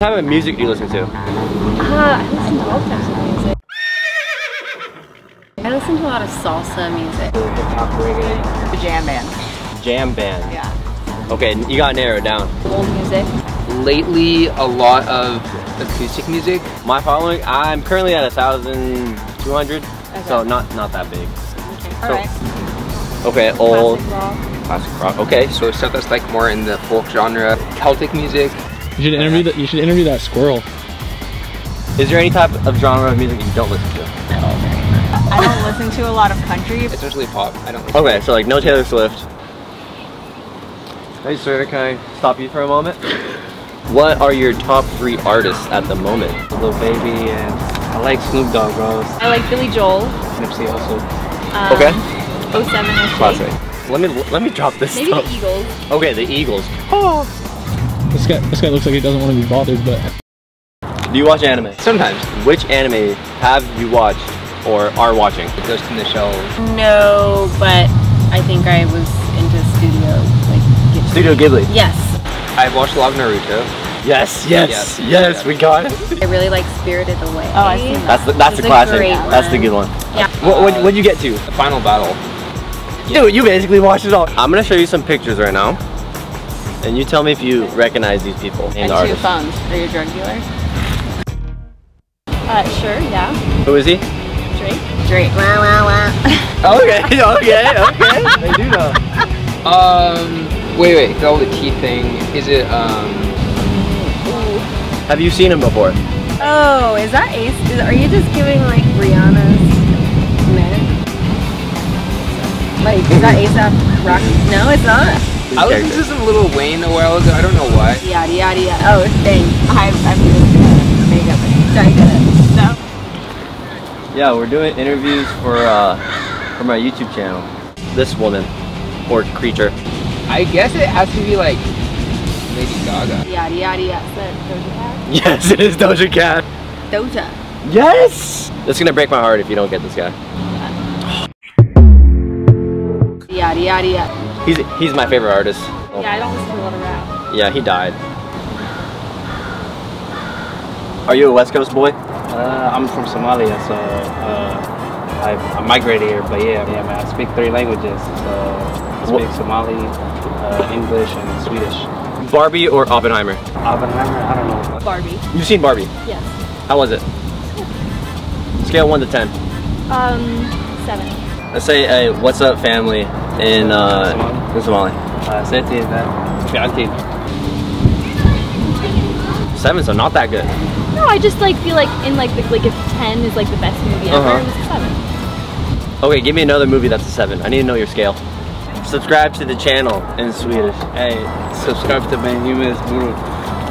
What type of music do you listen to? Uh, I listen to all types of music. I listen to a lot of salsa music. The jam band. Jam band. Yeah. Okay, you gotta narrow it down. Old music. Lately, a lot of acoustic music. My following, I'm currently at a thousand two hundred, so not not that big. Okay. So- Alright. Okay, old Classic rock. classic rock. Okay, so So stuff that's like more in the folk genre. Celtic music. You should interview that. You should interview that squirrel. is there any type of genre of music you don't listen to? I don't listen to a lot of country. It's usually pop. I don't like Okay, so like no Taylor Swift. Hey sir, can I stop you for a moment? What are your top three artists at the moment? Lil Baby and I like Snoop Dogg, bro. I like Billy Joel. Nipsey also. Um, Okay. 07 Classic. Let me let me drop this Maybe stuff. the Eagles. Okay, the Eagles. This guy. This guy looks like he doesn't want to be bothered, but Do you watch anime? Sometimes. Which anime have you watched or are watching? Ghost in the Shell. No, but I think I was into studio. Like, Ghibli. Studio Ghibli. Yes. I've watched a lot of Naruto. Yes, yes, Yes. yes, we got it. I really like Spirited Away. Oh, I've seen that. That's the, that's the a classic. great That's the good one. Yeah. What what what'd you get to? The Final Battle. Dude, you basically watched it all. I'm gonna show you some pictures right now, and you tell me if you recognize these people and And the two artists. phones. Are you a drug dealer? Uh, sure, yeah. Who is he? Drake. Drake. Wah, wah, wah. Okay, okay, okay. they do know. Um. Wait, wait. Go with the key thing. Is it um? Have you seen him before? Oh, is that Ace? Is, are you just giving like Rihanna's men? Like, is that ASAP Rocky? No, it's not. I listened to some Lil Wayne a while ago. I don't know why. Yada yada yada. Oh, dang. I, I'm gonna make up. Sorry, get it. No. Yeah, we're doing interviews for uh for my YouTube channel. This woman or creature. I guess it has to be like Lady Gaga. Yada yada yada. Is that Doja Cat? Yes, it is Doja Cat. Doja. Yes. It's gonna break my heart if you don't get this guy. Yada yada yada. He's he's my favorite artist. Yeah, I don't listen to a lot of rap. Yeah, he died. Are you a West Coast boy? Uh, I'm from Somalia, so uh, I, I migrated here. But yeah, yeah, man, I speak three languages. So I speak What- Somali, uh, English, and Swedish. Barbie or Oppenheimer? Oppenheimer, I don't know. Barbie. You've seen Barbie. Yes. How was it? Scale one to ten. Um, seven. Let's say a what's up family in uh in Somali. Uh, ستة ده في عندي Seven, so not that good. No, I just like feel like in like the like if ten is like the best movie ever, Uh-huh. it was a seven. Okay, give me another movie that's a seven. I need to know your scale. Subscribe to the channel in Swedish. Hey, subscribe to Ben Humus Guru.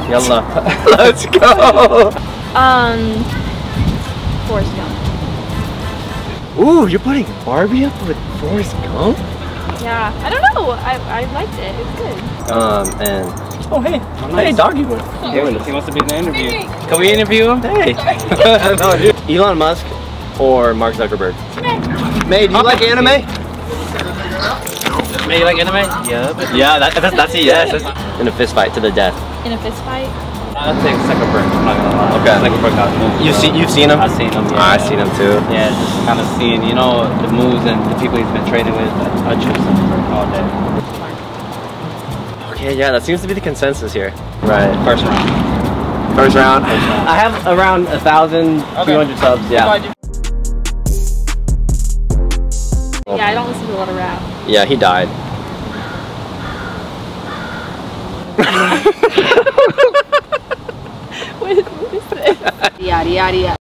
Yalla. Let's go. Um, Forrest Gump. Ooh, you're putting Barbie up with Forrest Gump? Yeah, I don't know. I I liked it. It's good. Um, and oh hey, hey doggy boy. Yeah, he wants to be in the interview. Can we interview him? Hey. no, dude. Elon Musk or Mark Zuckerberg? May, do you like anime? May you like anime? Yeah. Yeah, that, that's, that's a yes. In a fist fight to the death. In a fist fight. I'll take Zuckerberg. I'm not gonna lie. Okay. Zuckerberg got moves. You see, you've seen him? I've seen him. Yeah. I've seen him too. Yeah, just kind of seeing, you know, the moves and the people he's been trading with. I, I choose Zuckerberg all day. Okay, yeah, that seems to be the consensus here. Right. First round. First round. I have around a thousand two hundred subs. Yeah. Yeah, I don't listen to a lot of rap. Yeah, he died. What, what is this? Yada yada yada.